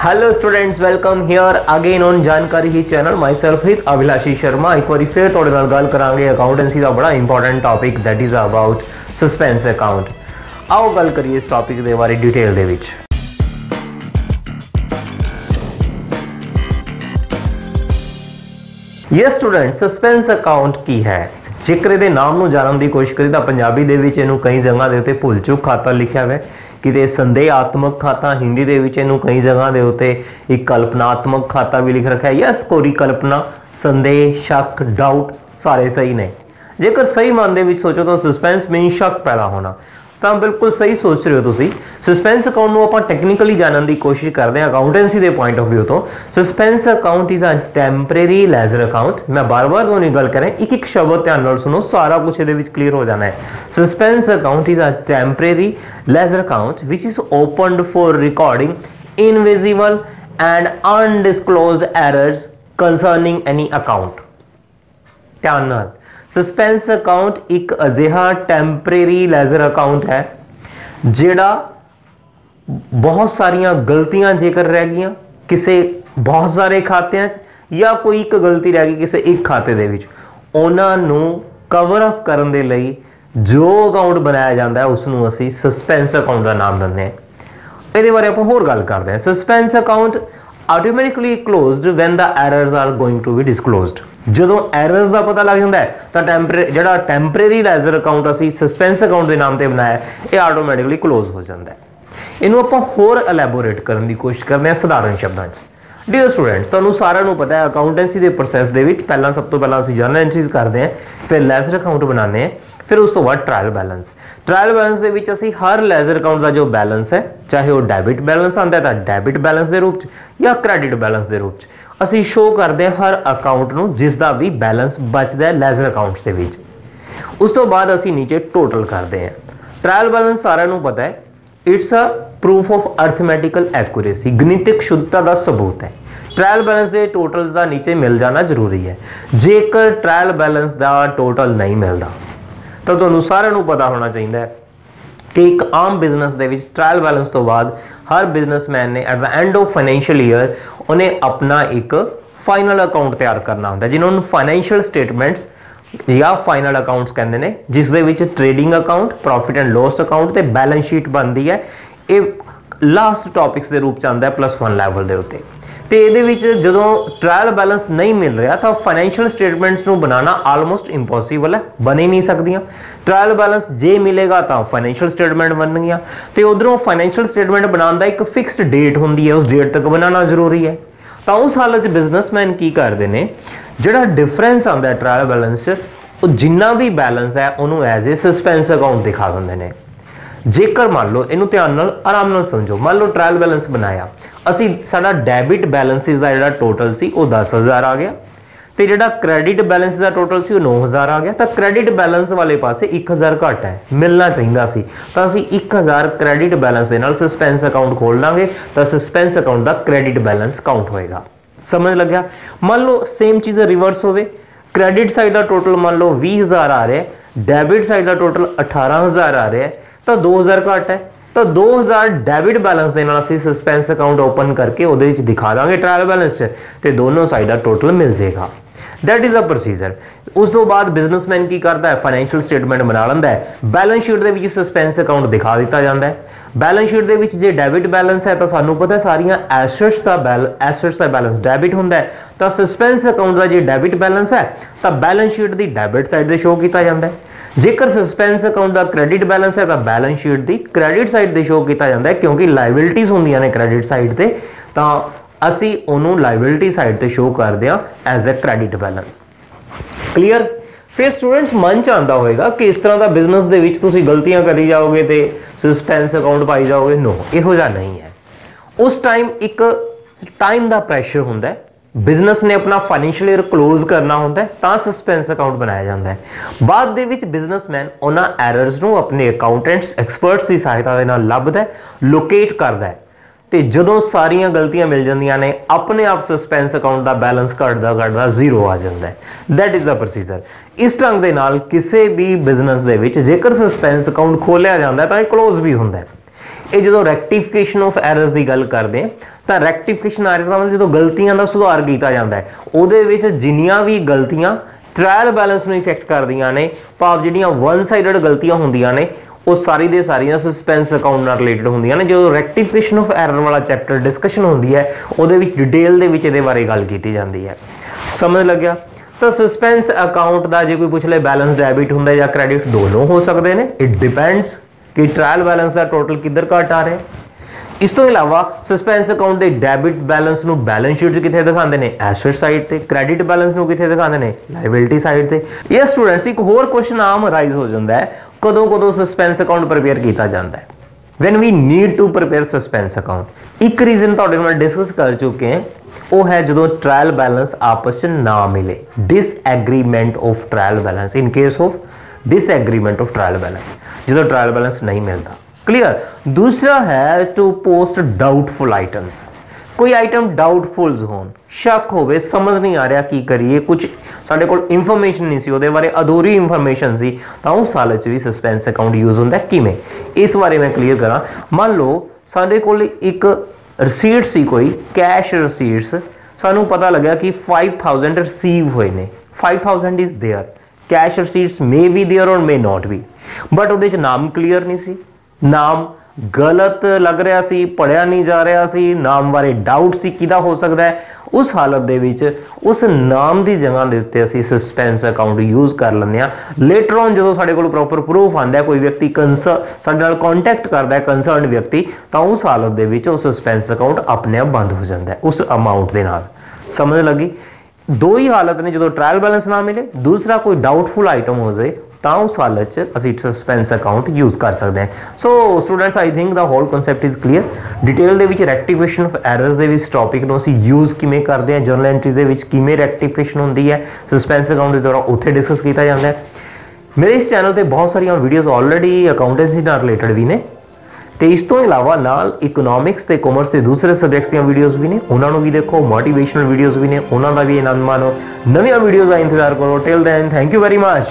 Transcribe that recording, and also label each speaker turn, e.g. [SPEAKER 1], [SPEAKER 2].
[SPEAKER 1] Hello students welcome here again on ਜਾਣਕਾਰੀ ਹੀ channel myself with Abhilashi Sharma ਇੱਕ ਵਾਰੀ ਫੇਰ ਤੁਹਾਡੇ ਨਾਲ ਗੱਲ ਕਰਾਂਗੇ ਅਕਾਊਂਟੈਂਸੀ ਦਾ ਬੜਾ important topic that is about suspense account ਆਓ ਗੱਲ ਕਰੀਏ ਇਸ ਟਾਪਿਕ ਦੇ ਬਾਰੇ ਡਿਟੇਲ ਦੇ ਵਿੱਚ ਯੈਸ ਸਟੂਡੈਂਟ ਸਸਪੈਂਸ ਅਕਾਊਂਟ ਕੀ ਹੈ ਜੇਕਰ ਇਹਦੇ ਨਾਮ ਨੂੰ ਜਾਣਨ ਦੀ ਕੋਸ਼ਿਸ਼ ਕਰੀ ਤਾਂ ਪੰਜਾਬੀ ਦੇ ਵਿੱਚ ਇਹਨੂੰ ਕਈ ਜਗ੍ਹਾ ਦੇ ਉੱਤੇ ਭੁੱਲ ਚੁੱਕ ਖਾਤਾ ਲਿਖਿਆ ਹੋਇਆ ਕਿਤੇ ਸੰਦੇਹਾਤਮਕ ਖਾਤਾ, ਹਿੰਦੀ ਦੇ ਵਿੱਚ ਇਹਨੂੰ ਕਈ ਜਗ੍ਹਾ ਦੇ ਉੱਤੇ ਇੱਕ ਕਲਪਨਾਤਮਕ ਖਾਤਾ ਵੀ ਲਿਖ ਰੱਖਿਆ ਹੈ। ਕੋਰੀ ਕਲਪਨਾ, ਸੰਦੇਹ, ਸ਼ੱਕ, ਡਾਊਟ ਸਾਰੇ ਸਹੀ ਨੇ। ਜੇਕਰ ਸਹੀ ਮਨ ਦੇ ਵਿੱਚ ਸੋਚੋ ਤਾਂ ਸਸਪੈਂਸ ਮੀਨ ਸ਼ੱਕ ਪੈਦਾ ਹੋਣਾ। ਤਾਂ ਬਿਲਕੁਲ ਸਹੀ ਸੋਚ ਰਹੇ ਹੋ ਤੁਸੀਂ। ਸਸਪੈਂਸ ਅਕਾਊਂਟ ਨੂੰ ਆਪਾਂ ਟੈਕਨੀਕਲੀ ਜਾਣਨ ਦੀ ਕੋਸ਼ਿਸ਼ ਕਰਦੇ ਹਾਂ ਅਕਾਊਂਟੈਂਸੀ ਦੇ ਪੁਆਇੰਟ ਆਫ View ਤੋਂ। Suspense account is a temporary ledger account ਮੈਂ ਬਾਰ-ਬਾਰ ਤੁਹਾਨੂੰ ਗੱਲ ਕਰਾਂ ਇੱਕ ਇੱਕ ਸ਼ਬਦ ਧਿਆਨ ਨਾਲ ਸੁਣੋ, ਸਾਰਾ ਕੁਝ ਇਹਦੇ ਵਿੱਚ ਕਲੀਅਰ ਹੋ ਜਾਣਾ ਹੈ। Suspense account is a temporary ledger account which is opened for recording invisible and undisclosed errors concerning any account ਧਿਆਨ ਨਾਲ। ਸਸਪੈਂਸ ਅਕਾਊਂਟ ਇੱਕ ਅਜਿਹਾ ਟੈਂਪਰੇਰੀ ਲੈਜ਼ਰ ਅਕਾਊਂਟ ਹੈ, ਜਿਹੜਾ ਬਹੁਤ ਸਾਰੀਆਂ ਗਲਤੀਆਂ ਜੇਕਰ ਰਹਿ ਗਈਆਂ ਕਿਸੇ ਬਹੁਤ ਸਾਰੇ ਖਾਤਿਆਂ 'ਚ ਜਾਂ ਕੋਈ ਇੱਕ ਗਲਤੀ ਰਹਿ ਗਈ ਕਿਸੇ ਇੱਕ ਖਾਤੇ ਦੇ ਵਿੱਚ, ਉਹਨਾਂ ਨੂੰ ਕਵਰ ਅਪ ਕਰਨ ਦੇ ਲਈ ਜੋ ਅਕਾਊਂਟ ਬਣਾਇਆ ਜਾਂਦਾ ਹੈ ਉਸ ਨੂੰ ਅਸੀਂ ਸਸਪੈਂਸ ਅਕਾਊਂਟ ਦਾ ਨਾਮ ਦਿੰਦੇ ਹਾਂ। ਇਹਦੇ ਬਾਰੇ ਆਪਾਂ ਹੋਰ ਗੱਲ ਕਰਦੇ ਹਾਂ। Suspense account automatically closed when the errors are going to be disclosed ਜਦੋਂ ਐਰਰਸ ਦਾ ਪਤਾ ਲੱਗ ਜਾਂਦਾ ਤਾਂ ਟੈਂਪਰੇਰੀ ਜਿਹੜਾ ਟੈਂਪਰੇਰੀ ਲੈਜ਼ਰ ਅਕਾਊਂਟ ਅਸੀਂ ਸਸਪੈਂਸ ਅਕਾਊਂਟ ਦੇ ਨਾਮ ਤੇ ਬਣਾਇਆ ਇਹ ਆਟੋਮੈਟਿਕਲੀ ਕਲੋਜ਼ ਹੋ ਜਾਂਦਾ ਹੈ। ਇਹਨੂੰ ਆਪਾਂ ਹੋਰ ਐਲੈਬੋਰੇਟ ਕਰਨ ਦੀ ਕੋਸ਼ਿਸ਼ ਕਰਦੇ ਹਾਂ ਸਧਾਰਨ ਸ਼ਬਦਾਂ 'ਚ। ਡੀਅਰ ਸਟੂਡੈਂਟਸ ਤੁਹਾਨੂੰ ਸਾਰਿਆਂ ਨੂੰ ਪਤਾ ਹੈ ਅਕਾਊਂਟੈਂਸੀ ਦੇ ਪ੍ਰੋਸੈਸ ਦੇ ਵਿੱਚ ਪਹਿਲਾਂ ਸਭ ਤੋਂ ਪਹਿਲਾਂ ਅਸੀਂ ਜਰਨਲ ਐਂਟਰੀਜ਼ ਕਰਦੇ ਹਾਂ, ਫਿਰ ਲੈਜ਼ਰ ਅਕਾਊਂਟ ਬਣਾਉਂਦੇ ਹਾਂ, ਫਿਰ ਉਸ ਤੋਂ ਬਾਅਦ ਟ੍ਰਾਇਲ ਬੈਲੈਂਸ ਟ੍ਰਾਇਲ ਬੈਲੈਂਸ ਦੇ ਵਿੱਚ ਅਸੀਂ ਹਰ ਲੈਜ਼ਰ ਅਕਾਊਂਟ ਦਾ ਜੋ ਬੈਲੈਂਸ ਹੈ, ਚਾਹੇ ਉਹ ਡੈਬਿਟ ਬੈਲੈਂਸ ਆਉਂਦਾ ਤਾਂ ਡੈਬਿਟ ਬੈਲੈਂਸ ਦੇ ਰੂਪ 'ਚ ਜਾਂ ਕ੍ਰੈਡਿਟ ਬੈਲੈਂਸ ਦੇ ਰੂਪ 'ਚ। ਅਸੀਂ ਸ਼ੋ ਕਰਦੇ ਹਾਂ ਹਰ ਅਕਾਊਂਟ ਨੂੰ ਜਿਸ ਦਾ ਵੀ ਬੈਲੈਂਸ ਬਚਦਾ ਹੈ ਲੈਜ਼ਰ ਅਕਾਊਂਟਸ ਦੇ ਵਿੱਚ। ਉਸ ਤੋਂ ਬਾਅਦ ਅਸੀਂ ਨੀਚੇ ਟੋਟਲ ਕਰਦੇ ਹਾਂ। ਟ੍ਰਾਇਲ ਬੈਲੈਂਸ ਸਾਰਿਆਂ ਨੂੰ ਪਤਾ ਹੈ। It's a proof of arithmetical accuracy ਗਣਿਤਿਕ ਸ਼ੁੱਧਤਾ ਦਾ ਸਬੂਤ ਹੈ। ਟ੍ਰਾਇਲ ਬੈਲੈਂਸ ਦੇ ਟੋਟਲਸ ਦਾ ਨੀਚੇ ਮਿਲ ਜਾਣਾ ਜ਼ਰੂਰੀ ਹੈ। ਜੇਕਰ ਟ੍ਰਾਇਲ ਬੈਲੈਂਸ ਦਾ ਟੋਟਲ ਨਹੀਂ ਮਿਲਦਾ, ਤਾਂ ਤੁਹਾਨੂੰ ਸਾਰਿਆਂ ਨੂੰ ਪਤਾ ਹੋਣਾ ਚਾਹੀਦਾ ਹੈ ਕਿ ਇੱਕ ਆਮ ਬਿਜ਼ਨਸ ਦੇ ਵਿੱਚ ਟ੍ਰਾਇਲ ਬੈਲੈਂਸ ਤੋਂ ਬਾਅਦ ਹਰ ਬਿਜ਼ਨਸਮੈਨ ਨੇ at the end of financial year ਉਹਨੇ ਆਪਣਾ ਇੱਕ ਫਾਈਨਲ ਅਕਾਊਂਟ ਤਿਆਰ ਕਰਨਾ ਹੁੰਦਾ, ਜਿਹਨਾਂ ਨੂੰ ਫਾਈਨੈਂਸ਼ੀਅਲ ਸਟੇਟਮੈਂਟਸ ਜਾਂ ਫਾਈਨਲ ਅਕਾਊਂਟਸ ਕਹਿੰਦੇ ਨੇ, ਜਿਸ ਦੇ ਵਿੱਚ trading account profit and loss account ਤੇ ਬੈਲੈਂਸ ਸ਼ੀਟ ਬਣਦੀ ਹੈ, ਇਹ ਲਾਸਟ ਟੌਪਿਕਸ ਦੇ ਰੂਪ ਚ ਆਉਂਦਾ ਹੈ ਪਲੱਸ 1 ਲੈਵਲ ਦੇ ਉੱਤੇ। ਤੇ ਇਹਦੇ ਵਿੱਚ ਜਦੋਂ ਟ੍ਰਾਇਲ ਬੈਲੈਂਸ ਨਹੀਂ ਮਿਲ ਰਿਹਾ, ਤਾਂ ਫਾਈਨੈਂਸ਼ੀਅਲ ਸਟੇਟਮੈਂਟਸ ਨੂੰ ਬਣਾਉਣਾ ਆਲਮੋਸਟ ਇੰਪੋਸੀਬਲ ਹੈ, ਬਣ ਹੀ ਨਹੀਂ ਸਕਦੀਆਂ। ਟ੍ਰਾਇਲ ਬੈਲੈਂਸ ਜੇ ਮਿਲੇਗਾ ਤਾਂ ਫਾਈਨੈਂਸ਼ੀਅਲ ਸਟੇਟਮੈਂਟ ਬਣਨਗੀਆਂ। ਤੇ ਉਧਰੋਂ ਫਾਈਨੈਂਸ਼ੀਅਲ ਸਟੇਟਮੈਂਟ ਬਣਾਉਣ ਦਾ ਇੱਕ ਫਿਕਸਡ ਡੇਟ ਹੁੰਦੀ ਹੈ, ਉਸ ਡੇਟ ਤੱਕ ਬਣਾਉਣਾ ਜ਼ਰੂਰੀ ਹੈ। ਤਾਂ ਉਸ ਹਾਲਤ 'ਚ ਬਿਜ਼ਨਸਮੈਨ ਕੀ ਕਰਦੇ ਨੇ, ਜਿਹੜਾ ਡਿਫਰੈਂਸ ਆਉਂਦਾ ਹੈ ਟ੍ਰਾਇਲ ਬੈਲੈਂਸ 'ਚ, ਉਹ ਜਿੰਨਾ ਵੀ ਬੈਲੈਂਸ ਹੈ, ਉਹਨੂੰ ਐਜ਼ ਅ ਸਸਪੈਂਸ ਅਕਾਊਂਟ ਦਿਖਾ ਦਿੰਦੇ ਨੇ। ਜੇਕਰ ਮੰਨ ਲਓ ਇਹਨੂੰ ਧਿਆਨ ਨਾਲ ਆਰਾਮ ਨਾਲ ਸਮਝੋ, ਮੰਨ ਲਓ ਟ੍ਰਾਇਲ ਬੈਲੈਂਸ ਬਣਾਇਆ, ਅਸੀਂ ਸਾਡਾ ਡੈਬਿਟ ਬੈਲੈਂਸਿਸ ਦਾ ਜਿਹੜਾ ਟੋਟਲ ਸੀ ਉਹ 10000 ਆ ਗਿਆ ਤੇ ਜਿਹੜਾ ਕ੍ਰੈਡਿਟ ਬੈਲੈਂਸ ਦਾ ਟੋਟਲ ਸੀ ਉਹ 9000 ਆ ਗਿਆ, ਤਾਂ ਕ੍ਰੈਡਿਟ ਬੈਲੈਂਸ ਵਾਲੇ ਪਾਸੇ 1000 ਘੱਟ ਹੈ, ਮਿਲਣਾ ਚਾਹੀਦਾ ਸੀ। ਤਾਂ ਅਸੀਂ 1000 ਕ੍ਰੈਡਿਟ ਬੈਲੈਂਸ ਦੇ ਨਾਲ ਸਸਪੈਂਸ ਅਕਾਊਂਟ ਖੋਲ ਲਾਂਗੇ, ਤਾਂ ਸਸਪੈਂਸ ਅਕਾਊਂਟ ਦਾ ਕ੍ਰੈਡਿਟ ਬੈਲੈਂਸ ਕਾਊਂਟ ਹੋਏਗਾ। ਸਮਝ ਲੱਗਿਆ? ਮੰਨ ਲਓ ਸੇਮ ਚੀਜ਼ ਰਿਵਰਸ ਹੋਵੇ ਕ੍ਰੈਡਿਟ ਸਾਈਡ ਦਾ ਟੋਟਲ ਮੰਨ ਲਓ 20000 ਆ ਰਿਹਾ ਡੈਬਿਟ ਸਾਈਡ ਦਾ ਟੋਟਲ 18000 ਆ ਰਿਹਾ ਤਾਂ 2000 ਘੱਟ ਹੈ। ਤਾਂ 2000 ਡੈਬਿਟ ਬੈਲੈਂਸ ਦੇ ਨਾਲ ਅਸੀਂ ਸਸਪੈਂਸ ਅਕਾਊਂਟ ਓਪਨ ਕਰਕੇ ਉਹਦੇ ਵਿੱਚ ਦਿਖਾ ਦਾਂਗੇ ਟ੍ਰਾਇਲ ਬੈਲੈਂਸ 'ਚ ਤੇ ਦੋਨੋਂ ਸਾਈਡ ਦਾ ਟੋਟਲ ਮਿਲ ਜਾਏਗਾ। ਦੈਟ ਇਜ਼ ਅ ਪ੍ਰੋਸੀਜਰ ਉਸ ਤੋਂ ਬਾਅਦ ਬਿਜ਼ਨਸਮੈਨ ਕੀ ਕਰਦਾ ਹੈ? ਫਾਈਨੈਂਸ਼ੀਅਲ ਸਟੇਟਮੈਂਟ ਬਣਾ ਲੈਂਦਾ ਹੈ। ਬੈਲੈਂਸ ਸ਼ੀਟ ਦੇ ਵਿੱਚ ਸਸਪੈਂਸ ਅਕਾਊਂਟ ਦਿਖਾ ਦਿੱਤਾ ਜਾਂਦਾ ਹੈ। ਬੈਲੈਂਸ ਸ਼ੀਟ ਦੇ ਵਿੱਚ ਜੇ ਡੈਬਿਟ ਬੈਲੈਂਸ ਹੈ ਤਾਂ ਸਾਨੂੰ ਪਤਾ ਹੈ ਸਾਰੀਆਂ ਐਸੈਟਸ ਦਾ ਬੈਲ ਐਸੈਟਸ ਦਾ ਬੈਲੈਂਸ ਡੈਬਿਟ ਹੁੰਦਾ ਹੈ। ਤਾਂ ਸਸਪੈਂਸ ਅਕਾਊਂਟ ਦਾ ਜੇ ਡੈਬਿਟ ਬੈਲੈਂਸ ਹੈ, ਤਾਂ ਬੈਲੈਂਸ ਸ਼ੀਟ ਦੀ ਡੈਬਿਟ ਸਾਈਡ ਤੇ ਸ਼ੋ ਕੀਤਾ ਜਾਂਦਾ ਹੈ। ਜੇਕਰ ਸਸਪੈਂਸ ਅਕਾਊਂਟ ਦਾ ਕ੍ਰੈਡਿਟ ਬੈਲੈਂਸ ਹੈ ਤਾਂ ਬੈਲੈਂਸ ਸ਼ੀਟ ਦੀ ਕ੍ਰੈਡਿਟ ਸਾਈਡ ਤੇ ਸ਼ੋਅ ਕੀਤਾ ਜਾਂਦਾ ਹੈ ਕਿਉਂਕਿ ਲਾਇਬਿਲਿਟੀਜ਼ ਹੁੰਦੀਆਂ ਨੇ ਕ੍ਰੈਡਿਟ ਸਾਈਡ ਤੇ, ਤਾਂ ਅਸੀਂ ਉਹਨੂੰ ਲਾਇਬਿਲਿਟੀ ਸਾਈਡ ਤੇ ਸ਼ੋਅ ਕਰਦੇ ਹਾਂ as a credit balance clear ਫਿਰ ਸਟੂਡੈਂਟਸ ਮਨ ਚ ਆਂਦਾ ਹੋਵੇਗਾ ਕਿ ਇਸ ਤਰ੍ਹਾਂ ਦਾ ਬਿਜ਼ਨਸ ਦੇ ਵਿੱਚ ਤੁਸੀਂ ਗਲਤੀਆਂ ਕਰੀ ਜਾਓਗੇ ਤੇ ਸਸਪੈਂਸ ਅਕਾਊਂਟ ਪਾਈ ਜਾਓਗੇ ਨੋ ਇਹੋ ਜਿਹਾ ਨਹੀਂ ਹੈ। ਉਸ ਟਾਈਮ ਇੱਕ ਟਾਈਮ ਦਾ ਪ੍ਰੈਸ਼ਰ ਹੁੰਦਾ ਹੈ ਬਿਜ਼ਨਸ ਨੇ ਆਪਣਾ ਫਾਈਨੈਂਸ਼ੀਅਲ ਈਅਰ ਕਲੋਜ਼ ਕਰਨਾ ਹੁੰਦਾ ਤਾਂ ਸਸਪੈਂਸ ਅਕਾਊਂਟ ਬਣਾਇਆ ਜਾਂਦਾ ਹੈ। ਬਾਅਦ ਦੇ ਵਿੱਚ ਬਿਜ਼ਨਸਮੈਨ ਉਹਨਾਂ ਐਰਰਸ ਨੂੰ ਆਪਣੇ ਅਕਾਊਂਟੈਂਟਸ ਐਕਸਪਰਟਸ ਦੀ ਸਹਾਇਤਾ ਦੇ ਨਾਲ ਲੱਭਦਾ ਲੋਕੇਟ ਕਰਦਾ ਹੈ। ਤੇ ਜਦੋਂ ਸਾਰੀਆਂ ਗਲਤੀਆਂ ਮਿਲ ਜਾਂਦੀਆਂ ਨੇ, ਆਪਣੇ ਆਪ ਸਸਪੈਂਸ ਅਕਾਊਂਟ ਦਾ ਬੈਲੈਂਸ ਘਟਦਾ ਘਟਦਾ ਜ਼ੀਰੋ ਆ ਜਾਂਦਾ ਹੈ। ਦੈਟ ਇਜ਼ ਦਾ ਪ੍ਰੋਸੀਜਰ ਇਸ ਢੰਗ ਦੇ ਨਾਲ ਕਿਸੇ ਵੀ ਬਿਜ਼ਨਸ ਦੇ ਵਿੱਚ ਜੇਕਰ ਸਸਪੈਂਸ ਅਕਾਊਂਟ ਖੋਲਿਆ ਜਾਂਦਾ ਤਾਂ ਇਹ ਕਲੋਜ਼ ਵੀ ਹੁੰਦਾ ਹੈ। ਇਹ ਜਦੋਂ ਰੈਕਟੀਫਿਕੇਸ਼ਨ ਆਫ ਐਰਰਸ ਦੀ ਗੱਲ ਕਰਦੇ ਤਾਂ ਰੈਕਟੀਫਿਕੇਸ਼ਨ ਆ ਰਿਹਾ ਜਦੋਂ ਗਲਤੀਆਂ ਦਾ ਸੁਧਾਰ ਕੀਤਾ ਜਾਂਦਾ ਹੈ। ਉਹਦੇ ਵਿੱਚ ਜਿੰਨੀਆਂ ਵੀ ਗਲਤੀਆਂ ਟ੍ਰਾਇਲ ਬੈਲੈਂਸ ਨੂੰ ਇਫੈਕਟ ਕਰਦੀਆਂ ਨੇ, ਭਾਵ ਜਿਹੜੀਆਂ ਵਨ ਸਾਈਡਡ ਗਲਤੀਆਂ ਹੁੰਦੀਆਂ ਨੇ, ਉਹ ਸਾਰੀ ਦੇ ਸਾਰੀਆਂ ਸਸਪੈਂਸ ਅਕਾਊਂਟ ਨਾਲ ਰਿਲੇਟਡ ਹੁੰਦੀਆਂ ਨੇ। ਜਦੋਂ ਰੈਕਟੀਫਿਕੇਸ਼ਨ ਆਫ ਐਰਰ ਵਾਲਾ ਚੈਪਟਰ ਡਿਸਕਸ਼ਨ ਹੁੰਦੀ ਹੈ, ਉਹਦੇ ਵਿੱਚ ਡਿਟੇਲ ਦੇ ਵਿੱਚ ਇਹਦੇ ਬਾਰੇ ਗੱਲ ਕੀਤੀ ਜਾਂਦੀ ਹੈ। ਸਮਝ ਲੱਗਿਆ? ਤਾਂ ਸਸਪੈਂਸ ਅਕਾਊਂਟ ਦਾ ਜੇ ਕੋਈ ਪੁੱਛ ਲੈ ਬੈਲੈਂਸ ਡੈਬਿਟ ਹੁੰਦਾ ਜਾਂ ਕ੍ਰੈਡਿਟ ਦੋਨੋਂ ਹੋ ਸਕਦੇ ਨੇ। ਇਟ ਡਿਪੈਂਡਸ ਕਿ ਟ੍ਰਾਇਲ ਬੈਲੈਂਸ ਦਾ ਟੋਟਲ ਕਿੱਧਰ ਘਟ ਆ ਰਿਹਾ ਇਸ ਤੋਂ ਇਲਾਵਾ ਸਸਪੈਂਸ ਅਕਾਊਂਟ ਦੇ ਡੈਬਿਟ ਬੈਲੈਂਸ ਨੂੰ ਬੈਲੈਂਸ ਸ਼ੀਟ 'ਚ ਕਿੱਥੇ ਦਿਖਾਉਂਦੇ ਨੇ ਐਸੈਟ ਸਾਈਡ ਤੇ ਕ੍ਰੈਡਿਟ ਬੈਲੈਂਸ ਨੂੰ ਕਿੱਥੇ ਦਿਖਾਉਂਦੇ ਨੇ ਲਾਇਬਿਲਿਟੀ ਸਾਈਡ ਤੇ ਇਹ ਸਟੂਡੈਂਟਸ ਇੱਕ ਹੋਰ ਕੁਐਸਚਨ ਆਮ ਰਾਈਜ਼ ਹੋ ਜਾਂਦਾ ਹੈ ਕਦੋਂ ਕਦੋਂ ਸਸਪੈਂਸ ਅਕਾਊਂਟ ਪ੍ਰਪੇਅਰ ਕੀਤਾ ਜਾਂਦਾ ਹੈ when we need to prepare suspense account ਇੱਕ ਰੀਜ਼ਨ ਤੁਹਾਡੇ ਨਾਲ ਡਿਸਕਸ ਕਰ ਚੁੱਕੇ ਹਾਂ ਉਹ ਹੈ ਜਦੋਂ ਟ੍ਰਾਇਲ ਬੈਲੈਂਸ ਆਪਸ ਵਿੱਚ ਨਾ ਮਿਲੇ disagreement of trial balance in case of disagreement of trial balance ਜਦੋਂ ਟ੍ਰਾਇਲ ਬੈਲੈਂਸ ਨਹੀਂ ਮਿਲਦਾ ਕਲੀਅਰ ਦੂਸਰਾ ਹੈ ਟੂ ਪੋਸਟ ਡਾਊਟਫੁਲ ਆਈਟਮਸ ਕੋਈ ਆਈਟਮ ਡਾਊਟਫੁਲਸ ਹੋਣ ਸ਼ੱਕ ਹੋਵੇ ਸਮਝ ਨਹੀਂ ਆ ਰਿਹਾ ਕੀ ਕਰੀਏ ਕੁਝ ਸਾਡੇ ਕੋਲ ਇਨਫੋਰਮੇਸ਼ਨ ਨਹੀਂ ਸੀ ਉਹਦੇ ਬਾਰੇ ਅਧੂਰੀ ਇਨਫੋਰਮੇਸ਼ਨ ਸੀ ਤਾਂ ਉਸ ਹਾਲਤ 'ਚ ਵੀ ਸਸਪੈਂਸ ਅਕਾਊਂਟ ਯੂਜ਼ ਹੁੰਦਾ ਕਿਵੇਂ ਇਸ ਬਾਰੇ ਮੈਂ ਕਲੀਅਰ ਕਰਾਂ ਮੰਨ ਲਓ ਸਾਡੇ ਕੋਲ ਇੱਕ ਰਸੀਟ ਸੀ ਕੋਈ ਕੈਸ਼ ਰਸੀਟਸ ਸਾਨੂੰ ਪਤਾ ਲੱਗਿਆ ਕਿ 5000 ਰਿਸੀਵ ਹੋਏ ਨੇ 5000 is there cash receipts may be there or may not be but ਉਹਦੇ ਚ ਨਾਮ ਕਲੀਅਰ ਨਹੀਂ ਸੀ ਨਾਮ ਗਲਤ ਲੱਗ ਰਿਹਾ ਸੀ ਪੜਿਆ ਨਹੀਂ ਜਾ ਰਿਹਾ ਸੀ ਨਾਮ ਬਾਰੇ ਡਾਊਟ ਸੀ ਕਿਹਦਾ ਹੋ ਸਕਦਾ ਹੈ ਉਸ ਹਾਲਤ ਦੇ ਵਿੱਚ ਉਸ ਨਾਮ ਦੀ ਜਗ੍ਹਾ ਦੇ ਉੱਤੇ ਅਸੀਂ ਸਸਪੈਂਸ ਅਕਾਊਂਟ ਯੂਜ਼ ਕਰ ਲੈਂਦੇ ਆ ਲੇਟਰ ਔਨ ਜਦੋਂ ਸਾਡੇ ਕੋਲ ਪ੍ਰੋਪਰ ਪ੍ਰੂਫ ਆਂਦਾ ਹੈ ਕੋਈ ਵਿਅਕਤੀ ਕੰਸਰ ਸਾਡੇ ਨਾਲ ਕੰਟੈਕਟ ਕਰਦਾ ਹੈ ਕੰਸਰਨਡ ਵਿਅਕਤੀ ਤਾਂ ਉਸ ਹਾਲਤ ਦੇ ਵਿੱਚ ਉਹ ਸਸਪੈਂਸ ਅਕਾਊਂਟ ਆਪਣੇ ਆਪ ਬੰਦ ਹੋ ਜਾਂਦਾ ਹੈ ਉਸ ਅਮਾਉਂਟ ਦੇ ਨਾਲ ਸਮਝ ਲੱਗੀ ਦੋ ਹੀ ਹਾਲਤ ਨੇ, ਜਦੋਂ ਟ੍ਰਾਇਲ ਬੈਲੈਂਸ ਨਾ ਮਿਲੇ, ਦੂਸਰਾ ਕੋਈ ਡਾਊਟਫੁਲ ਆਈਟਮ ਹੋ ਜਾਏ, ਤਾਂ ਉਸ ਹਾਲਤ 'ਚ ਅਸੀਂ ਸਸਪੈਂਸ ਅਕਾਊਂਟ ਯੂਜ਼ ਕਰ ਸਕਦੇ ਹਾਂ। So students I think the whole concept is clear detail ਦੇ ਵਿੱਚ ਰੈਕਟੀਫਿਕੇਸ਼ਨ ਆਫ ਐਰਰਸ ਦੇ ਵਿੱਚ ਟੌਪਿਕ ਨੂੰ ਅਸੀਂ ਯੂਜ਼ ਕਿਵੇਂ ਕਰਦੇ ਹਾਂ ਜਰਨਲ ਐਂਟਰੀ ਦੇ ਵਿੱਚ ਕਿਵੇਂ ਰੈਕਟੀਫਿਕੇਸ਼ਨ ਹੁੰਦੀ ਹੈ ਸਸਪੈਂਸ ਅਕਾਊਂਟ ਦੇ ਦੌਰਾਨ ਉੱਥੇ ਡਿਸਕਸ ਕੀਤਾ ਜਾਂਦਾ ਹੈ। ਮੇਰੇ ਇਸ ਚੈਨਲ ਤੇ ਬਹੁਤ ਸਾਰੀਆਂ ਵੀਡੀਓਜ਼ ਆਲਰੇਡੀ ਅਕਾਊਂਟੈਂਸੀ ਨਾਲ ਰਿਲੇਟਡ ਵੀ ਨੇ। ਤੇ ਇਸ ਤੋਂ ਇਲਾਵਾ ਨਾਲ ਇਕਨੋਮਿਕਸ ਤੇ ਕਾਮਰਸ ਤੇ ਦੂਸਰੇ ਸਬਜੈਕਟਸ ਦੀਆਂ ਵੀਡੀਓਜ਼ ਵੀ ਨੇ। ਉਹਨਾਂ ਨੂੰ ਵੀ ਦੇਖੋ ਮੋਟੀਵੇਸ਼ਨਲ ਵੀਡੀਓਜ਼ ਵੀ ਨੇ। ਉਹਨਾਂ ਦਾ ਵੀ ਆਨੰਦ ਮਾਣੋ। ਨਵੀਆਂ ਵੀਡੀਓਜ਼ ਦਾ ਇੰਤਜ਼ਾਰ ਕਰੋ। Till then thank you very much